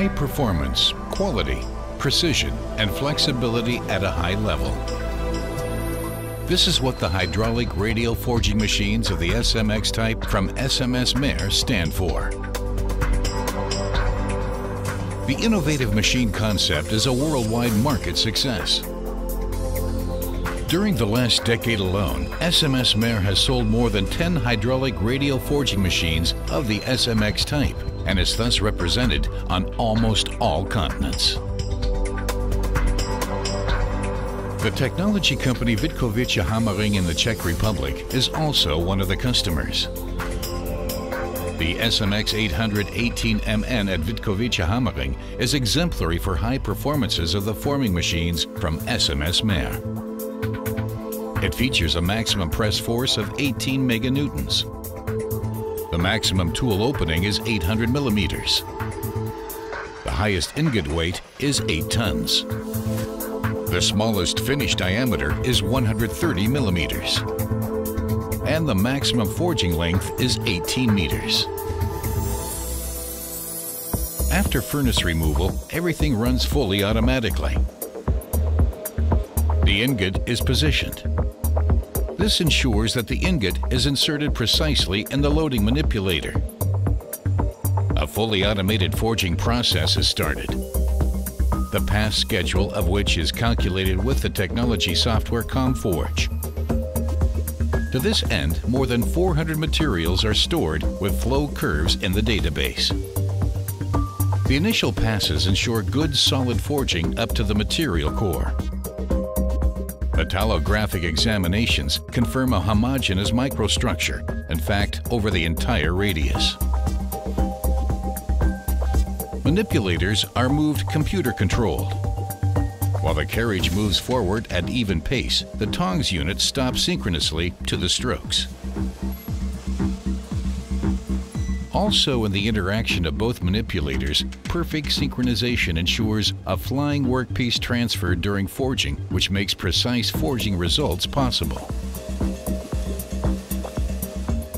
High performance, quality, precision, and flexibility at a high level. This is what the hydraulic radial forging machines of the SMX type from SMS Meer stand for. The innovative machine concept is a worldwide market success. During the last decade alone, SMS Meer has sold more than 10 hydraulic radial forging machines of the SMX type and is thus represented on almost all continents. The technology company Vitkovice Hammering in the Czech Republic is also one of the customers. The SMX 818MN at Vitkovice Hammering is exemplary for high performances of the forming machines from SMS Meer. It features a maximum press force of 18 meganewtons. The maximum tool opening is 800 millimeters. The highest ingot weight is 8 tons. The smallest finish diameter is 130 millimeters. And the maximum forging length is 18 meters. After furnace removal, everything runs fully automatically. The ingot is positioned. This ensures that the ingot is inserted precisely in the loading manipulator. A fully automated forging process is started. The pass schedule of which is calculated with the technology software ComForge. To this end, more than 400 materials are stored with flow curves in the database. The initial passes ensure good solid forging up to the material core. Metallographic examinations confirm a homogeneous microstructure, in fact, over the entire radius. Manipulators are moved computer-controlled. While the carriage moves forward at even pace, the tongs unit stops synchronously to the strokes. Also in the interaction of both manipulators, perfect synchronization ensures a flying workpiece transfer during forging, which makes precise forging results possible.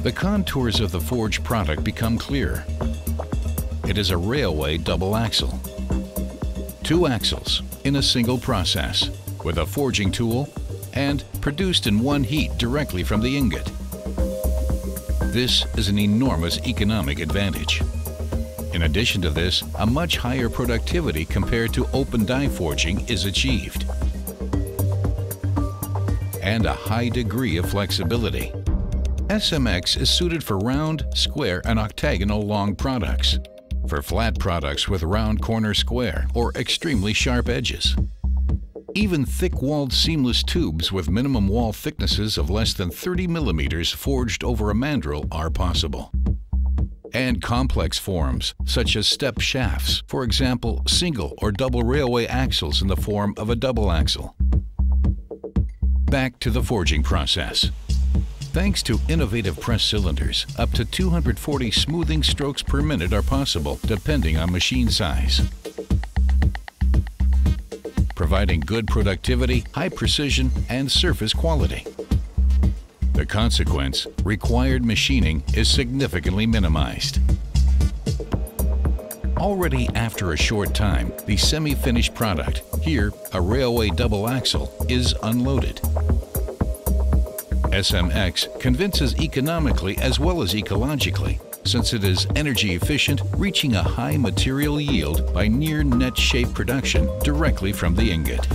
The contours of the forged product become clear. It is a railway double axle. Two axles in a single process with a forging tool and produced in one heat directly from the ingot. This is an enormous economic advantage. In addition to this, a much higher productivity compared to open die forging is achieved. And a high degree of flexibility. SMX is suited for round, square, and octagonal long products. For flat products with round corner square or extremely sharp edges. Even thick-walled seamless tubes with minimum wall thicknesses of less than 30 millimeters forged over a mandrel are possible. And complex forms, such as step shafts, for example, single or double railway axles in the form of a double axle. Back to the forging process. Thanks to innovative press cylinders, up to 240 smoothing strokes per minute are possible, depending on machine size providing good productivity, high precision, and surface quality. The consequence, required machining is significantly minimized. Already after a short time, the semi-finished product, here a railway double axle, is unloaded. SMX convinces economically as well as ecologically since it is energy efficient, reaching a high material yield by near net shape production directly from the ingot.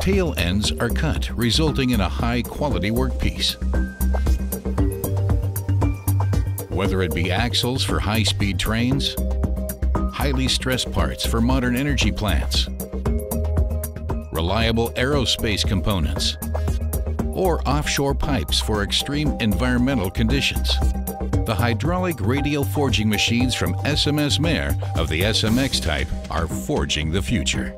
Tail ends are cut, resulting in a high quality workpiece. Whether it be axles for high-speed trains, highly stressed parts for modern energy plants, reliable aerospace components, or offshore pipes for extreme environmental conditions. The hydraulic radial forging machines from SMS Meer of the SMX type are forging the future.